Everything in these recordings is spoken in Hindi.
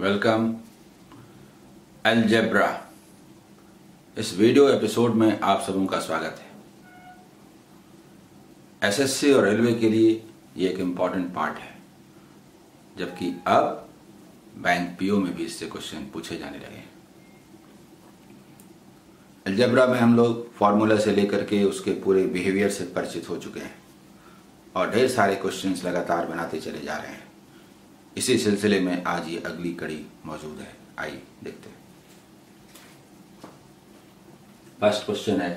वेलकम अलजेब्रा इस वीडियो एपिसोड में आप सबों का स्वागत है। एसएससी और रेलवे के लिए ये एक इंपॉर्टेंट पार्ट है, जबकि अब बैंक पीओ में भी इससे क्वेश्चन पूछे जाने लगे अलजेब्रा में हम लोग फॉर्मूला से लेकर के उसके पूरे बिहेवियर से परिचित हो चुके हैं और ढेर सारे क्वेश्चंस लगातार बनाते चले जा रहे हैं। इसी सिलसिले में आज ये अगली कड़ी मौजूद है। आइए देखते हैं। फ़र्स्ट क्वेश्चन है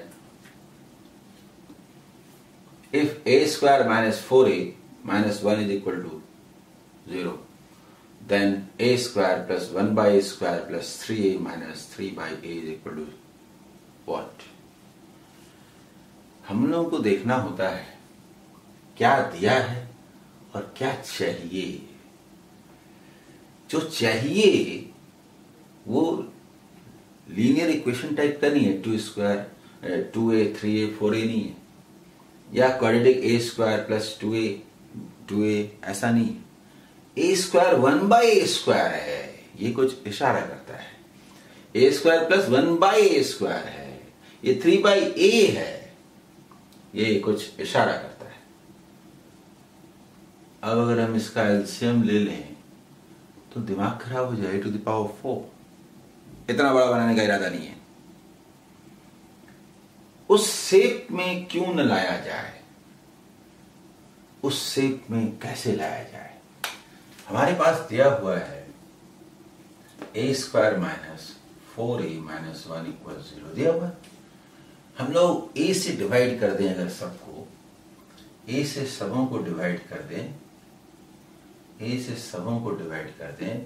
if a square minus four a minus one is equal to zero then a square plus one by a square plus three a minus three by a is equal to what हम लोगों को देखना होता है, क्या दिया है और क्या चाहिए? जो चाहिए, वो लीनियर इक्वेशन टाइप का नहीं है two square two a three a four a नहीं है। या quadratic a square plus two a two a ऐसा नहीं है। A square one by a square है, ये कुछ इशारा करता है। A square plus one by a square है, ये थ्री बाई ए है, ये कुछ इशारा करता है। अब अगर हम इसका एल्सियम ले लें तो दिमाग खराब हो जाए टू दावर फोर इतना बड़ा बनाने का इरादा नहीं है। उस सेप में क्यों न लाया जाए? उस सेप में कैसे लाया जाए? हमारे पास दिया हुआ है a square minus four a minus one equal zero दिया हुआ? हम लोग ए से डिवाइड कर दें अगर सबको ए से सबों को डिवाइड कर दें ए से सबों को डिवाइड कर दें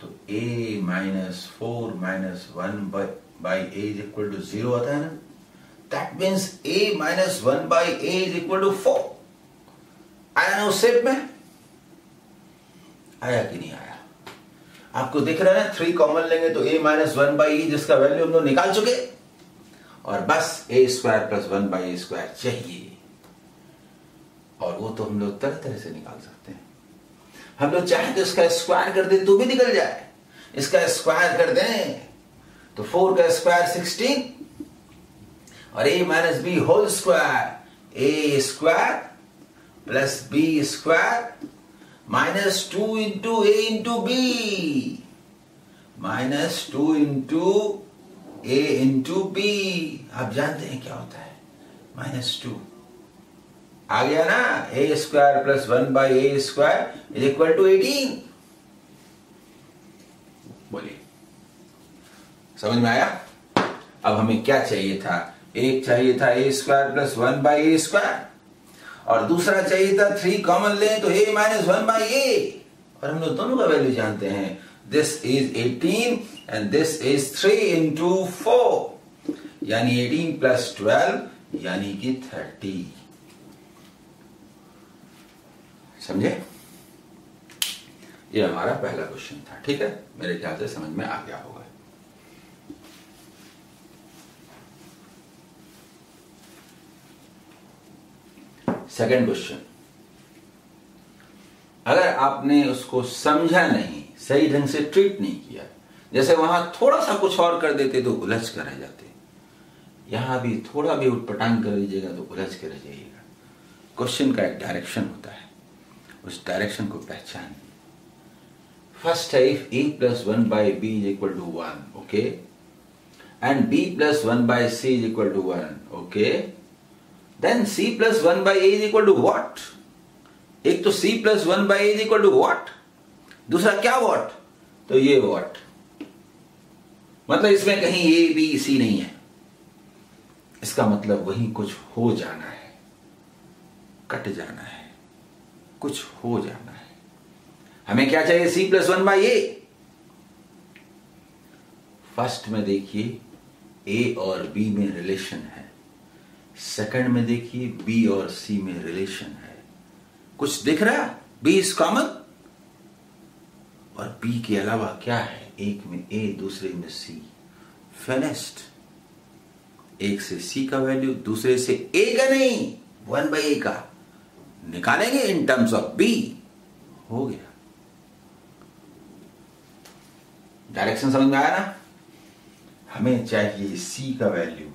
तो a minus four minus one by a is equal to zero आता है ना? That means a minus one by a is equal to four आया ना उस सेप में? आया कि नहीं आया? आपको दिख रहा है थ्री कॉमन लेंगे तो ए माइनस वन बाई जिसका वैल्यू हम लोग निकाल चुके और बस a square plus one by a square चाहिए। और वो तो हम लोग तरह तरह से निकाल सकते हैं। हम लोग चाहें तो इसका स्क्वायर कर दें तो भी निकल जाए। इसका स्क्वायर कर दें तो फोर का स्क्वायर सिक्सटीन और a minus b whole square a square plus b square minus two into a into b minus two into a into b आप जानते हैं क्या होता है? माइनस टू आ गया ना? A square plus one by a square is equal to eighteen बोलिए। समझ में आया? अब हमें क्या चाहिए था? एक चाहिए था a square plus one by a square और दूसरा चाहिए था थ्री कॉमन ले तो a minus one by a और हम लोग दोनों का वैल्यू जानते हैं। This is eighteen and this is three into four यानी एटीन प्लस ट्वेल्व यानी कि थर्टी समझे? ये हमारा पहला क्वेश्चन था, ठीक है? मेरे ख्याल से समझ में आ गया होगा। सेकंड क्वेश्चन अगर आपने उसको समझा नहीं, सही ढंग से ट्रीट नहीं किया, जैसे वहाँ थोड़ा सा कुछ और कर देते तो उलझ कर रह जाते। यहाँ भी थोड़ा भी उठपटांग कर लीजिएगा तो उलझ कर रह जाइएगा। क्वेश्चन का एक डायरेक्शन होता है। उस डायरेक्शन को पहचान। फ़र्स्ट है if a plus one by b is equal to one okay and b plus one by c is equal to one okay then c plus one by a is equal to what एक तो c plus one by a is equal to what दूसरा क्या वॉट तो ये वॉट मतलब इसमें कहीं ए बी सी नहीं है। इसका मतलब वही कुछ हो जाना है, कट जाना है। कुछ हो जाना है। हमें क्या चाहिए? C plus one by a first में देखिए ए और बी में रिलेशन है। सेकंड में देखिए बी और सी में रिलेशन है। कुछ दिख रहा? है बी इज़ कॉमन और बी के अलावा क्या है? एक में ए दूसरे में सी फेनेस्ट एक से सी का वैल्यू दूसरे से ए का नहीं। वन बाई ए का। निकालेंगे इन टर्म्स ऑफ़ बी हो गया। डायरेक्शन समझ में आया ना? हमें चाहिए सी का वैल्यू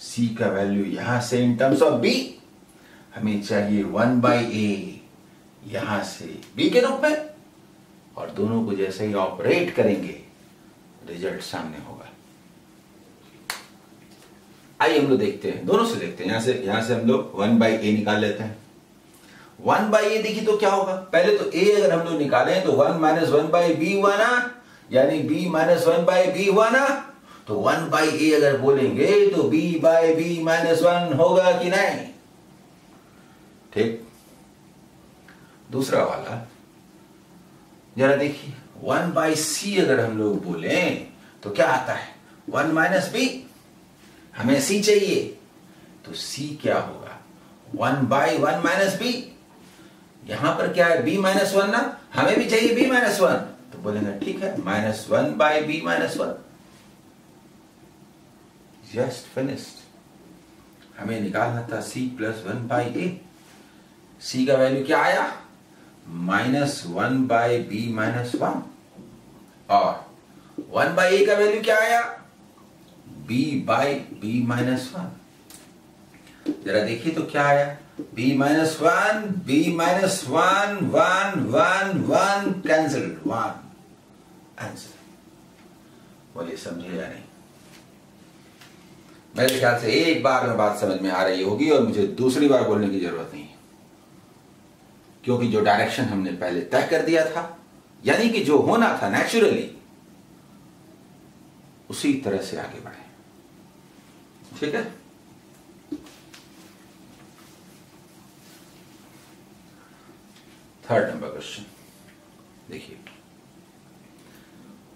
सी का वैल्यू यहाँ से इन टर्म्स ऑफ़ बी हमें चाहिए वन बाई ए यहाँ से बी के रूप में। और दोनों को जैसे ही ऑपरेट करेंगे रिज़ल्ट सामने होगा। आइए हम लोग देखते हैं। दोनों से देखते हैं। यहाँ से यहाँ से हम लोग वन बाई ए निकाल लेते हैं। वन बाई ए देखिए तो क्या होगा? पहले तो ए अगर हम लोग निकालें तो one minus one by b हुआ ना यानी b minus one by b हुआ ना तो वन बाई ए अगर बोलेंगे तो b by b minus one होगा कि नहीं? ठीक? दूसरा वाला, जरा देखिए वन बाई सी अगर हम लोग बोले तो क्या आता है? वन माइनस बी हमें सी चाहिए तो सी क्या होगा? One by one minus B यहाँ पर क्या है? बी माइनस वन ना? हमें भी चाहिए बी माइनस वन तो बोलेंगे, ठीक है minus one by b minus one just finished हमें निकालना था c plus one by a c का वैल्यू क्या आया? Minus one by b minus one और वन बाई ए का वैल्यू क्या आया? B by b minus one जरा देखिए तो क्या आया? B minus one b minus one one one one cancel one answer बोलिए, समझे या नहीं? मेरे ख्याल से एक बार में बात समझ में आ रही होगी और मुझे दूसरी बार बोलने की ज़रूरत नहीं है। क्योंकि जो डायरेक्शन हमने पहले तय कर दिया था, यानी कि जो होना था नेचुरली उसी तरह से आगे बढ़े। ठीक है? थर्ड नंबर क्वेश्चन देखिए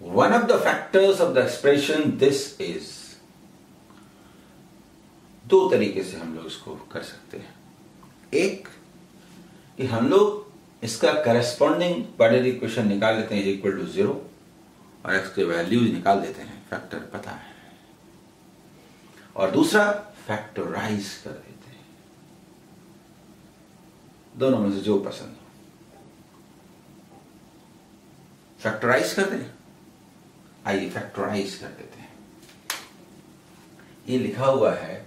one of the factors of the expression this is दो तरीके से हम लोग इसको कर सकते हैं। एक, कि हम लोग इसका करस्पॉन्डिंग क्वाड्रेटिक इक्वेशन निकाल लेते हैं इक्वल टू ज़ीरो और एक्स के वैल्यूज़ निकाल देते हैं फैक्टर पता है। और दूसरा फैक्टराइज कर देते हैं। दोनों में से जो पसंद हो फैक्टराइज कर दें? आइए फैक्टराइज कर देते हैं। ये लिखा हुआ है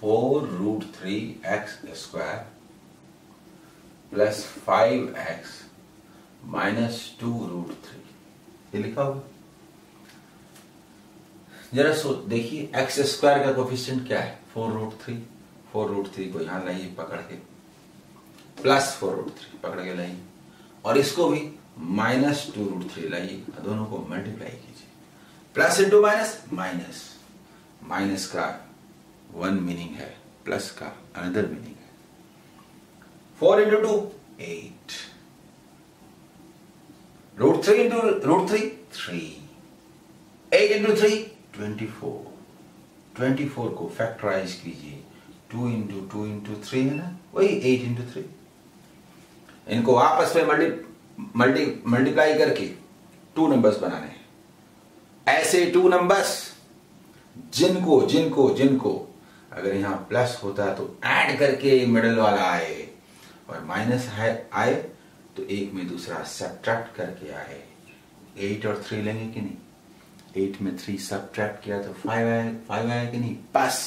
four root three x square plus five x minus two root three ये लिखा हुआ। जरा सो, देखिए एक्स स्क्वायर का कोफिशियंट क्या है? Four root three four root three को यहाँ लाइए पकड़ के। प्लस फोर रूट थ्री पकड़ के लाइए। और इसको भी माइनस टू रूट थ्री लाइए। दोनों को मल्टीप्लाई कीजिए। Plus into minus minus minus का वन मीनिंग है प्लस का अनदर मीनिंग है। Four into two eight root three into root three three eight into three twenty four twenty four को फैक्टराइज कीजिए। Two into two into three है ना? वही एट इंटू थ्री इनको आपस में मल्टी मल्टी, मल्टीप्लाई करके टू नंबर्स बनाने हैं। ऐसे टू नंबर्स जिनको जिनको जिनको अगर यहाँ प्लस होता तो ऐड करके मिडल वाला आए और माइनस आए तो एक में दूसरा सब्ट्रैक्ट करके आए। एट और थ्री लेंगे कि नहीं? एट में थ्री सब्ट्रैक्ट किया तो फाइव आए फाइव आए कि नहीं? बस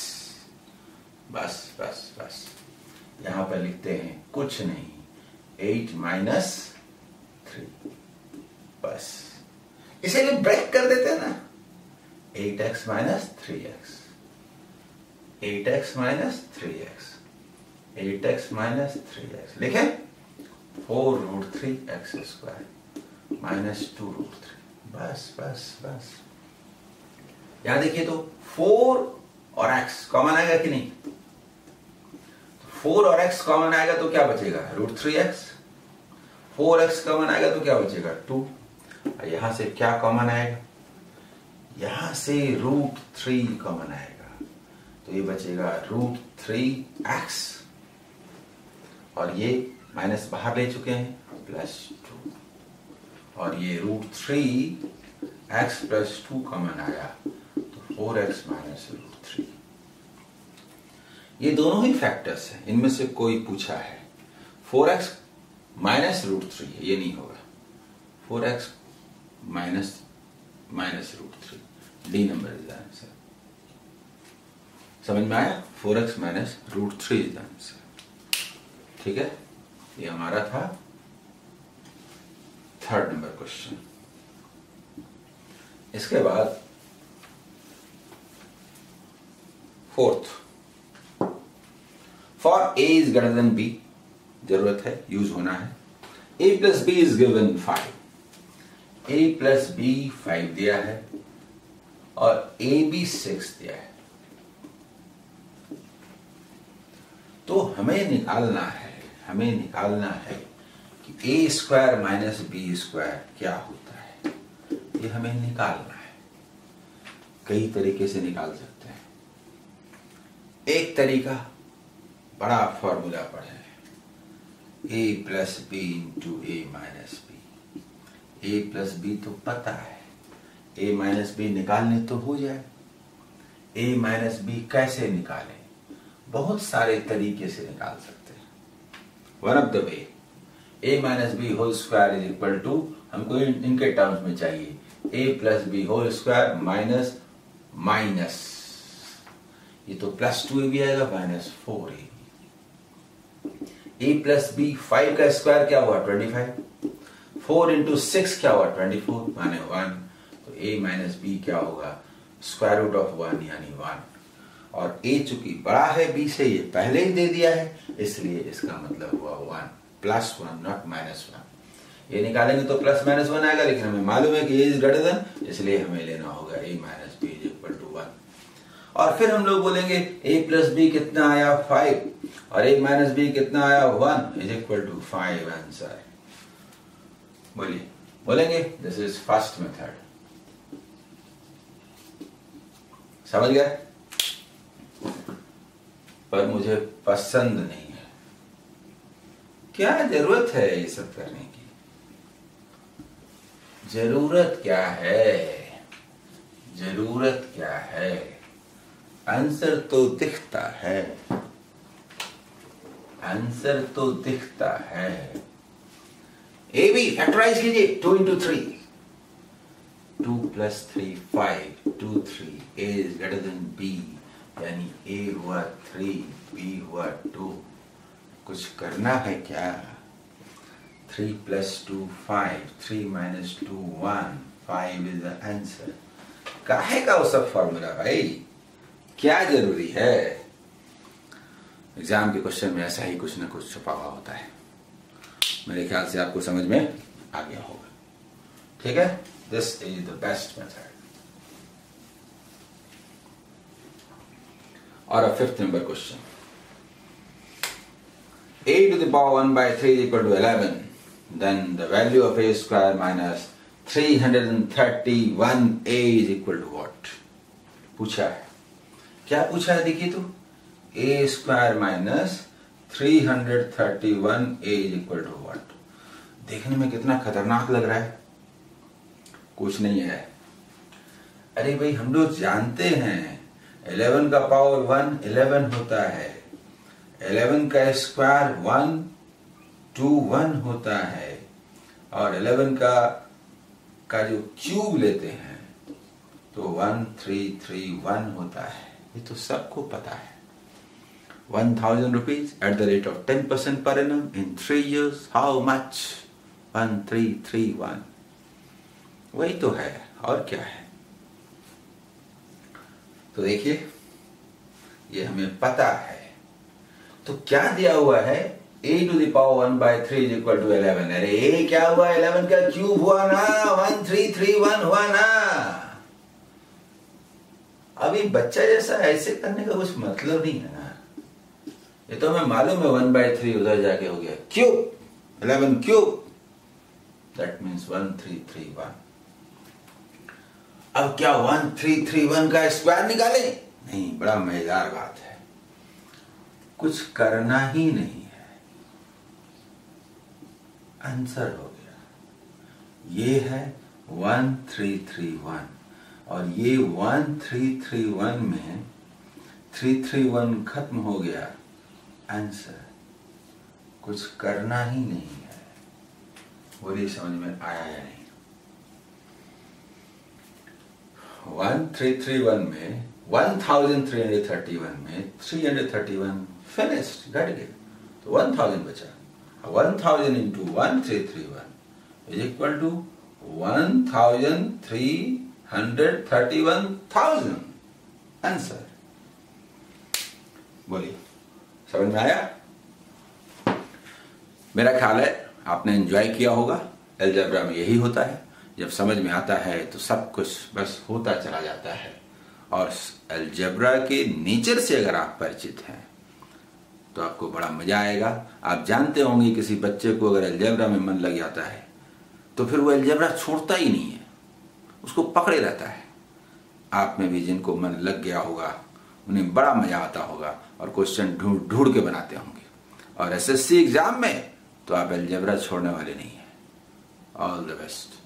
बस बस बस यहाँ पर लिखते हैं, कुछ नहीं। एट माइनस थ्री बस। इसे भी ब्रेक कर देते हैं ना eight x minus three x eight x minus three x eight x minus three x लिखे four root three x square minus two root three बस बस बस। यहाँ देखिए तो फोर और एक्स कॉमन आएगा कि नहीं? फोर और एक्स कॉमन आएगा तो क्या बचेगा? Root three x. Four x common आएगा तो क्या बचेगा? टू। यहाँ से क्या कॉमन आएगा? यहाँ से रूट थ्री कॉमन आएगा। तो ये बचेगा रूट थ्री एक्स। और ये माइनस बाहर ले चुके हैं, प्लस टू। और ये root three x plus two common आया तो four x minus root three. ये दोनों ही फैक्टर्स हैं। इनमें से कोई पूछा है। Four x minus root three है। ये नहीं होगा। Four x minus minus root three the number is answer समझ में आया? Four x minus root three is answer ठीक है? ये हमारा था थर्ड नंबर क्वेश्चन इसके बाद fourth for a is greater than b ज़रूरत है यूज़ होना है। A plus b is given five a plus b five दिया है, और ए बी सिक्स दिया है। तो हमें निकालना है, हमें निकालना है कि a square minus b square क्या होता है। ये हमें निकालना है। कई तरीके से निकाल सकते हैं। एक तरीका बड़ा फॉर्मूला पढ़े a plus b into a minus b a plus b तो पता है। ए माइनस बी निकालने तो हो जाए। ए माइनस बी कैसे निकालें? बहुत सारे तरीके से निकाल सकते हैं। One of the way a minus b whole square is equal to हमको इन, इनके टर्म्स में चाहिए। A plus b whole square minus minus ये तो प्लस टू ए भी आएगा minus four a a plus b five का स्क्वायर क्या हुआ? Twenty five four into six क्या हुआ? ट्वेंटी फोर माने वन तो ए माइनस बी क्या होगा? स्क्वायर रूट ऑफ़ वन यानी वन और ए चूँकि बड़ा है बी से ये पहले ही दे दिया है, इसलिए इसका मतलब हुआ one plus one not minus one ये निकालेंगे तो प्लस माइनस वन आएगा, लेकिन हमें मालूम है कि ये इज़ ग्रेटर देन इसलिए हमें लेना होगा a minus b is equal to one और फिर हम लोग बोलेंगे ए प्लस बी कितना आया? फाइव और ए माइनस बी कितना आया? One is equal to five answer बोलिए। बोलेंगे? दिस इज़ फ़र्स्ट मेथड समझ गए? पर मुझे पसंद नहीं है। क्या ज़रूरत है ये सब करने की? ज़रूरत क्या है? ज़रूरत क्या है? आंसर तो दिखता है। आंसर तो दिखता है। ए बी फैक्टराइज कीजिए। Two into three two plus three five two three a is greater than b यानी ए हुआ थ्री बी हुआ टू कुछ करना है क्या? Three plus two five three minus two one five is the answer काहे का वो सब फॉर्मूला भाई? क्या ज़रूरी है? एग्ज़ाम के क्वेश्चन में ऐसा ही कुछ ना कुछ छुपा हुआ होता है। मेरे ख्याल से आपको समझ में आ गया होगा। ठीक है? This is the best method और अब fifth number question a to the power one by three equal to eleven then the value of a square minus three hundred and thirty one a is equal to what पूछा है। क्या पूछा है देखिए तो? A square minus three hundred thirty one a is equal to what देखने में कितना खतरनाक लग रहा है। कुछ नहीं है। अरे भाई, हम लोग जानते हैं। इलेवन का पावर वन इलेवन होता है। इलेवन का स्क्वायर वन टू वन होता है। और इलेवन का का जो क्यूब लेते हैं तो वन थ्री थ्री वन होता है। ये तो सबको पता है। One thousand rupees at the rate of ten percent per annum in three years how much one three three one वही तो है, और क्या है? तो देखिए, ये हमें पता है। तो क्या दिया हुआ है? A to the power one by three is equal to eleven अरे ए क्या हुआ? इलेवन का क्यूब हुआ ना। वन थ्री थ्री वन हुआ ना। अभी बच्चा जैसा ऐसे करने का कुछ मतलब नहीं है ना। ये तो हमें मालूम है वन बाय थ्री उधर जाके हो गया। Cube eleven cube that means one three three one अब क्या वन थ्री थ्री वन का स्क्वायर निकाले? नहीं, बड़ा मज़ेदार बात है। कुछ करना ही नहीं है। आंसर हो गया। ये है वन थ्री थ्री वन और ये वन थ्री थ्री वन में थ्री थ्री वन खत्म हो गया। आंसर कुछ करना ही नहीं है। बोलिए, समझ में आया या नहीं? वन थ्री थ्री वन में one thousand three hundred thirty one में three hundred thirty one finished घट गए तो वन थाउज़ेंड बचा। One thousand into one three three one is equal to one thousand three hundred thirty one thousand answer बोलिए। समझ में आया? मेरा ख्याल है आपने एंजॉय किया होगा। एल्जेब्रा में यही होता है। जब समझ में आता है तो सब कुछ बस होता चला जाता है। और एल्जेब्रा के नेचर से अगर आप परिचित हैं तो आपको बड़ा मज़ा आएगा। आप जानते होंगे किसी बच्चे को अगर एल्जेब्रा में मन लग जाता है तो फिर वो एल्जेब्रा छोड़ता ही नहीं है। उसको पकड़े रहता है। आप में भी जिनको मन लग गया होगा उन्हें बड़ा मज़ा आता होगा और क्वेश्चन ढूंढ ढूंढ के बनाते होंगे। और एसएससी एग्ज़ाम में तो आप एल्जेब्रा छोड़ने वाले नहीं हैं। All the best